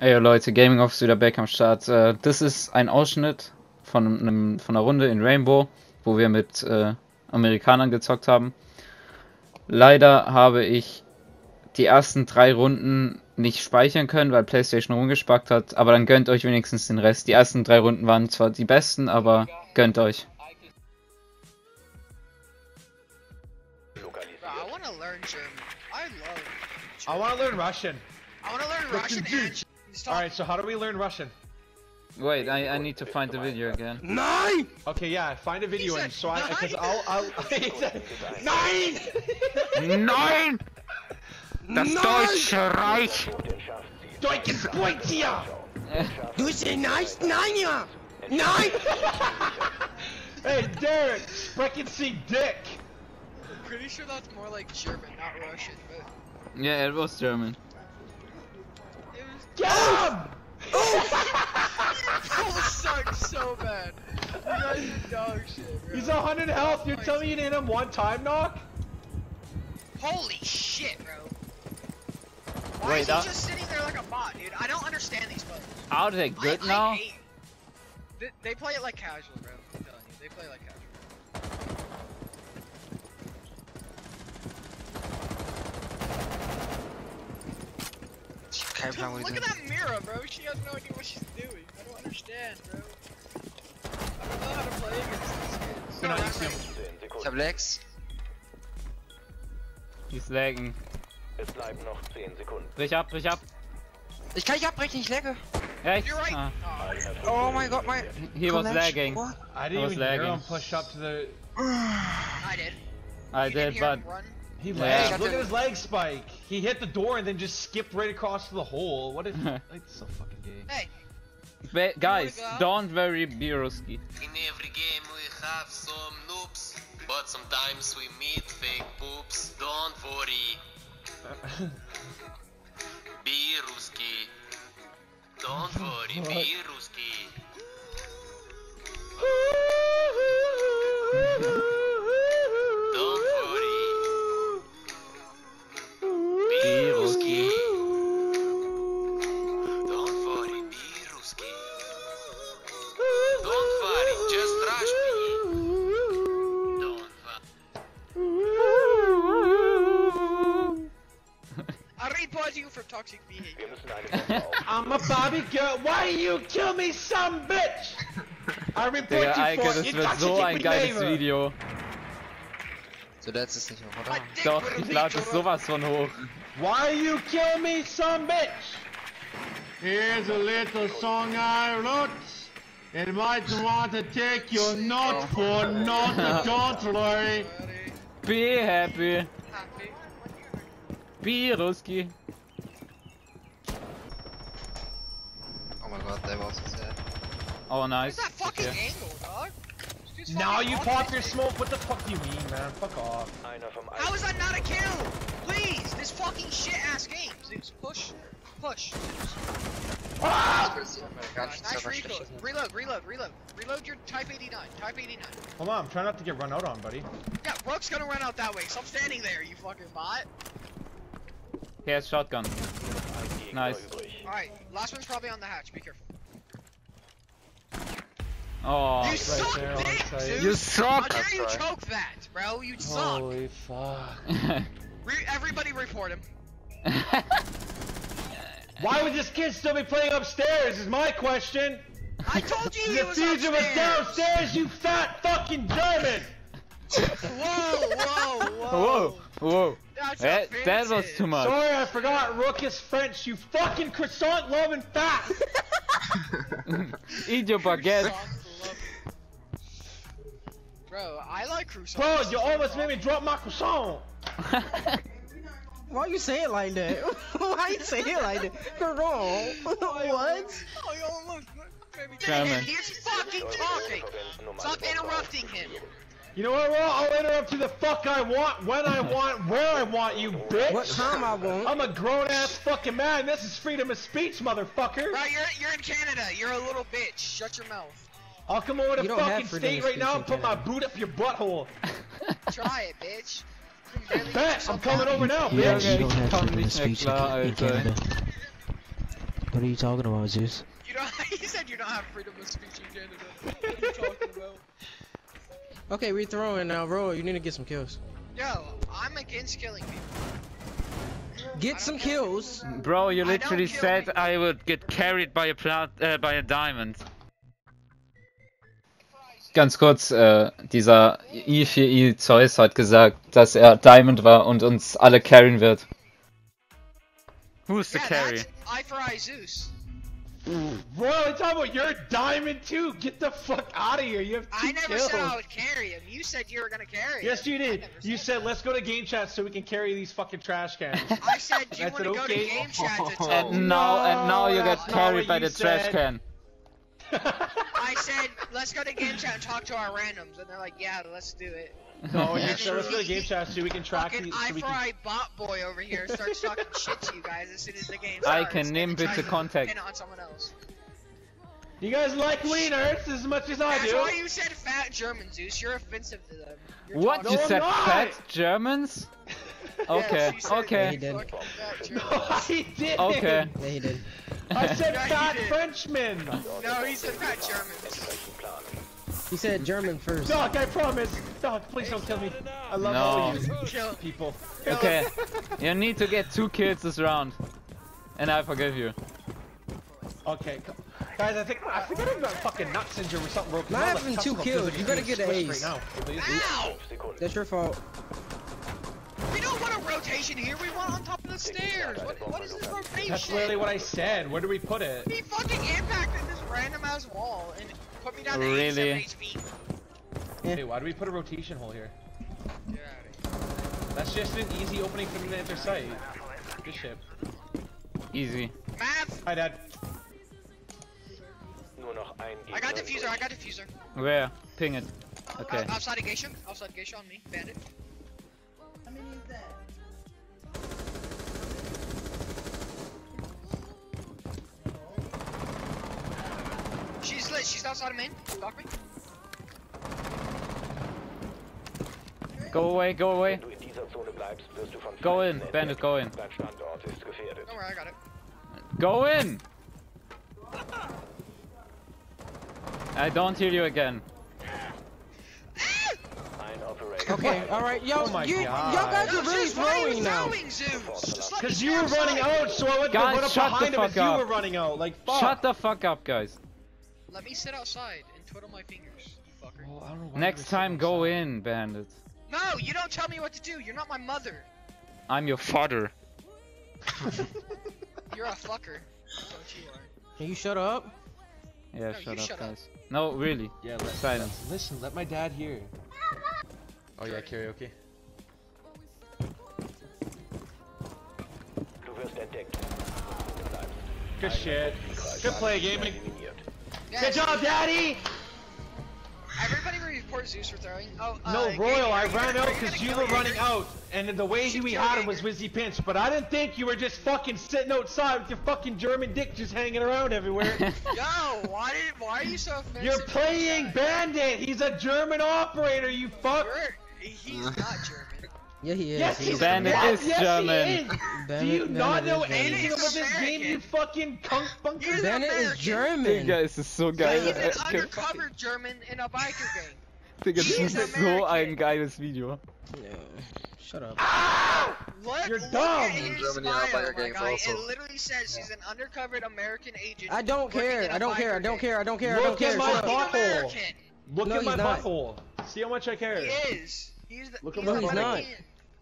Ey Leute, Gaming Office wieder back am Start. Äh, das ist ein Ausschnitt von, einem, von einer Runde in Rainbow, wo wir mit äh, Amerikanern gezockt haben. Leider habe ich die ersten drei Runden nicht speichern können, weil PlayStation rumgespackt hat, aber dann gönnt euch wenigstens den Rest. Die ersten drei Runden waren zwar die besten, aber gönnt euch. I want to learn German. I love. I want to learn Russian. I want to learn Russian you. All right, so how do we learn Russian? Wait, I, I need to find the video again. Nein! Okay, yeah, find a video and so I because. I'll I'll. he said, Nine. Nein! Das Deutsche Reich! Deutsches Point. Du sie nice? Nein, ja! Nein! Hey, Derek, sprechen Sie dick. I'm pretty sure that's more like German, not Russian. But Yeah, it was German. It was. Get him! That sucks so bad. You guys are dog shit, bro. He's a hundred health. You're telling me you didn't hit him one time, knock? Holy shit, bro. Why Wait, is he that- just sitting there like a bot, dude? I don't understand these players. How are they good I, now? I they, they play it like casual, bro. I'm telling you, they play it like casual. Kein Dude, Plan, what look du at that Mira, bro. She has no idea what she's doing. I don't understand, bro. I don't know how to play against these kids. Bin No, ich not hier. right. Ich hab Lex. He's lagging. Es bleiben noch 10 Sekunden. Brich ab, brich ab. Ich kann nicht abbrechen, ich lagge. Rechts. You're right. Ah, Oh, my god, my. he was lagging. what? I didn't was even hear him push up to the. I did. I You didn't did, hear but run? He Yeah. lagged. Look at his leg spike. He hit the door and then just skipped right across to the hole. What is? it's so fucking gay. Hey, Ba- guys, don't worry, Biroski. In every game we have some noobs, but sometimes we meet fake poops. Don't worry, be Ruski. Don't worry, be Ruski. Toxic behavior. Wir müssen eine Bombe. I'm a Bobby girl. Why you kill me, some bitch? I report Digga, you for Eike, das you wird toxic so ein geiles behavior. Video. So, das ist nicht noch, My oder? dick Doch, will ich be lade es corrupt. sowas von hoch. Why you kill me, some bitch? Here's a little song I wrote. It might want to take your note for not don't worry. Be happy. Be Biroski. Oh, What's nice. that fucking Okay. angle, dog? This Now you on pop your smoke. What the fuck do you mean, man? Fuck off. Einer vom How is that not a kill? Please, this fucking shit ass game. Dudes, push, push. Ah! Das ist die Uh, amerikanische nice reload. Reload, reload, reload. Reload your Type 89. Type 89. Hold on, I'm trying not to get run out on, buddy. Yeah, Rook's gonna run out that way. so I'm standing there, you fucking bot. He has shotgun. Nice. Alright, last one's probably on the hatch. Be careful. Oh, you right suck there on dick, site. dude. You How suck! dare you That's right. choke that, bro? You suck. Holy fuck. Re- everybody report him. Why would this kid still be playing upstairs? Is my question. I told you he The was future was downstairs, you fat fucking German. Whoa, whoa, whoa. whoa, whoa. That's That, that was too much. Sorry, I forgot Rook is French, you fucking croissant loving fat. Eat your baguette. Bro, I like croissants. Bro, you almost made me drop my croissant. Why you say it like that? Why you say it like that? You're wrong. what? Oh, you almost made me German. He's fucking talking. Verwenden, Stop interrupting him. You know what, Ro? I'll interrupt you the fuck I want, when I want, where I want, you bitch. What time I want? I'm a grown ass fucking man. This is freedom of speech, motherfucker. Bro, you're you're in Canada. You're a little bitch. Shut your mouth. I'll come over to You fucking state of right now and put my boot up your butthole. Try it, bitch. You can barely get Bet, I'm coming over now, Ja, bitch. ich komm nicht mehr klar, Alter. What are you talking about, Zeus? You don't. He said you don't have freedom of speech in Canada. What are you talking about? Okay, we're throwing now, bro. You need to get some kills. Yo, I'm against killing people. Get some care. kills. Bro, you literally said me. I would get carried by a plat äh, by a diamond. Ganz kurz, äh, dieser I4I Zeus hat gesagt, dass er Diamond war und uns alle carryen wird. Who's the Yeah, carry? that's eye for eye Zeus. Bro, it's talking about your diamond too. Get the fuck out of here. You have two I never kills. said I would carry him. You said you were gonna carry Yes, him. you I did. You said let's go to game chat so we can carry these fucking trash cans. I said do you want to go okay? to game chat to tell And now, and now you get carried by you the trash said. can. I said let's go to game chat and talk to our randoms, and they're like, yeah, let's do it. no, you said let's go to game chat so we can track Fucking these. So we for can... eye bot boy over here starts talking shit to you guys as soon as the game starts. I can and name then bit to contact. pin it on someone else. You guys like wieners as much as I That's do. why you said fat German, Zeus. You're offensive to them. You're What you I'm said? not. Fat Germans? Okay, Yes, you Yeah, okay. he did. fucking. No, I didn't. Okay. Yeah, he did. I said Yeah, you fat. Frenchman. No, he said fat Germans. He said German first. Doc, I promise. Doc, please don't kill me. I love No. all you Kill. people. Okay. You need to get two kills this round. And I forgive you. Okay, guys, I think I think I've got fucking nut syndrome or something broken. Not I'm having two kills, you better being get an ace. Right now. Ow! That's your fault. Rotation here. We want on top of the stairs. What, what is this rotation? That's literally what I said. Where do we put it? He fucking impacted this random ass wall and put me down to Really? 87 HP. Hey, why do we put a rotation hole here? Get out of That's just an easy opening for me to enter site. Good shit. Easy. here. Mav, Hi, Dad. Nur noch ein I got Gegner diffuser. I got diffuser. Where? Ping it. Okay. Uh, outside of Geisha. Outside of Geisha on me. Bandit. She's outside of main. Block me. Go away, go away. Wenn du in dieser Zone bleibst, wirst du von Go in, Bandit, go in. entdeckt. Dein Standort ist gefährdet. Don't worry, I got it. Go in! I don't hear you again. Okay, alright, yo, Oh my you, God. y'all guys No, are really Zeus, why are you throwing now. throwing, Zeus? Just let me Because you were running out, so I went to Guys, run up behind him as fuck you were running out. Like, fuck. Shut the fuck up, guys. Let me sit outside and twiddle my fingers, you fucker. Oh, I don't know why Next we time, go outside. in, bandit. No, you don't tell me what to do. You're not my mother. I'm your father. You're a fucker. That's what you are. Can you shut up? Yeah, No, shut up, shut up. guys. No, really. Yeah, let, Silence. Listen, let my dad hear. Oh yeah, karaoke. Du wirst entdeckt. Good shit. Good play, gaming. Eliminiert. Good job, daddy! Everybody report Zeus for throwing. Oh, uh, No, Royal, I ran out because you were running Gator? out, and the way should we had him was Jaeger. Wizzy Pinch, but I didn't think you were just fucking sitting outside with your fucking German dick just hanging around everywhere. Yo, why did? Why are you so offensive? You're playing? Bandit! He's a German operator, you fuck! You're, he's not German. Yeah, he is. Yes, He he's is. Bandit yes, is yes, German. He is. Bandit- Do you not Bandit know anything about this game, you fucking cunt bunker? He's Bandit is American. German. Digga, es ist so He's geil. an Äh, undercover German in a biker gang. Digga, das He's ist so American. ein geiles Video. Yeah. Shut up. Ah! Look, You're look dumb. At Germany, bio, biker my gangs guy. also. It literally says he's an undercover American agent. I don't care. a I don't care. I don't care. I don't care. I don't Look care. at my Shut up. He's butthole. Look No, at my butthole. See how much I care. He is. He's the, Look he's at my the butthole. American. No, he's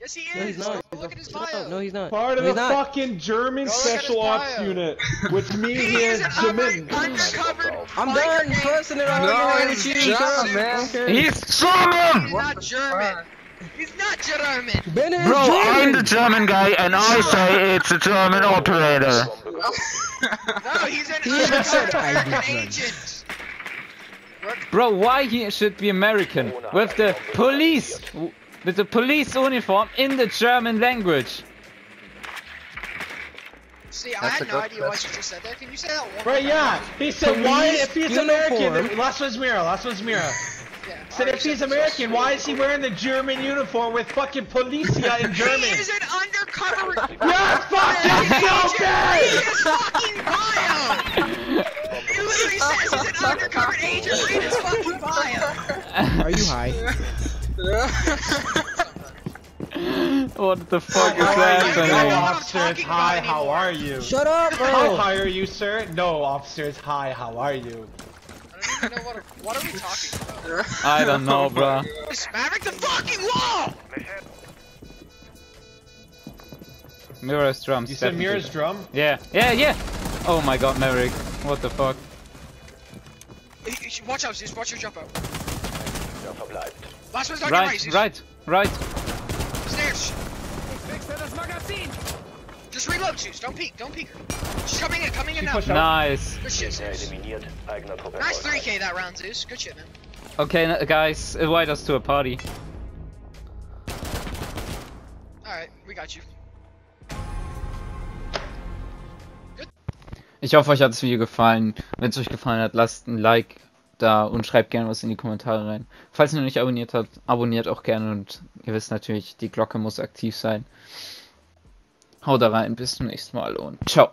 Yes, he is. No, he's not. Look at his Shut bio. up. No, he's not. Part of no, the not. fucking German Go look at his special ops unit, which means He he is is an under, German. I'm biker done gang. pressing it all No, over he's with you. German, Shut up, man. He's German! He's not German. He's not German. Bandit is Bro, I'm the German guy and I say it's a German operator. No, he's an He even said undercover I American agent. Bro, why he should be American? With the police, with the police uniform in the German language. See, I had no idea what question. you just said there. Can you say that one more Right, yeah. He said, why, if he's uniform. American, Last was Mira, last was Mira. Yeah. Said alright, if he's American, why is he wearing the German uniform with fucking Policia in German? He is an cover. yes, fucking bio. He literally says he's an undercover agent. Read his fucking bio. Are you high? what the fuck oh, is happening? No, officers, hi, how are you? Shut up, bro! How high are you, sir? No, officers, hi, how are you? I don't even know what, what are we talking about? I don't know, bro. Maverick the fucking wall! Mirror's drum. You said definitely. Mirror's drum? Yeah, yeah, yeah. Oh my god, Maverick. What the fuck? Watch out, Zeus, watch your jump out. Der verbleibt. Last one's right, Right, right, right. Stairs. Just reload, Zeus. Don't peek, don't peek. She's coming in, coming in She now. pushed. Nice. Good shit, Zeus. eliminiert. Eigener Trupp Nice 3k that round, Zeus. Good shit, man. Okay, guys, invite us to a party. Alright, we got you. Ich hoffe, euch hat das Video gefallen. Wenn es euch gefallen hat, lasst ein Like da und schreibt gerne was in die Kommentare rein. Falls ihr noch nicht abonniert habt, abonniert auch gerne und ihr wisst natürlich, die Glocke muss aktiv sein. Haut da rein, bis zum nächsten Mal und ciao.